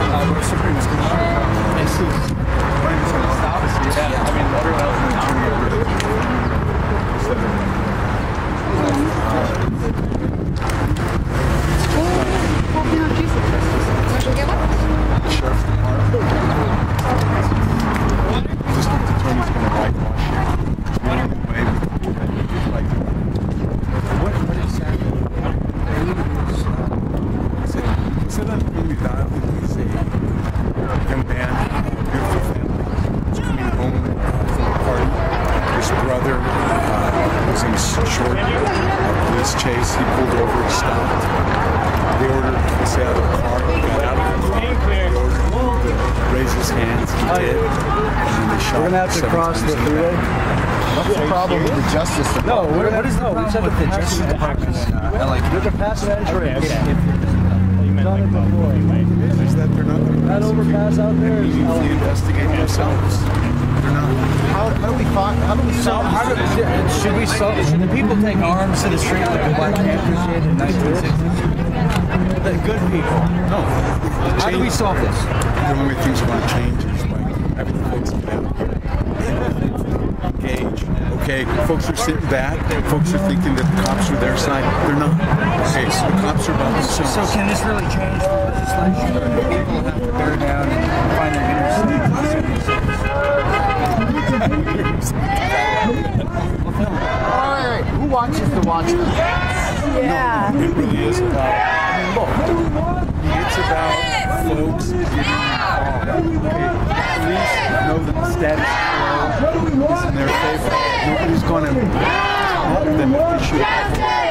Is Yeah, I mean, water wells Sheriff's Department. District Attorney's going to whitewash you. In a short uh, police chase. He pulled over, and stopped. They ordered him to stay out of the car. He got out of the car. They ordered him to raise his hands. He did. And then they shot We're gonna have to cross the in freeway. What's the problem with the Justice No, Department? what, what is the problem with the Justice Department? There's a passive entry. Is that they're not going to That overpass out there is. immediately investigate themselves. They're. How, how do we find, how do we So solve how do, this? should we solve, should the people take arms to the street like the Black Panthers did in 1960? The good people. No. How do we solve this? The only thing things going to change is like having the folks in back. Engage. Okay, folks are sitting back. Folks are thinking that the cops are their side. They're not. Okay, so the cops are about themselves. So can this really change the legislation? People have to bear down and find their inner Alright, who watches the Watchmen? Yeah. It really is about. Look, it's about folks getting involved. Police know that the status quo is in their favor. Nobody's going to help them if they shoot.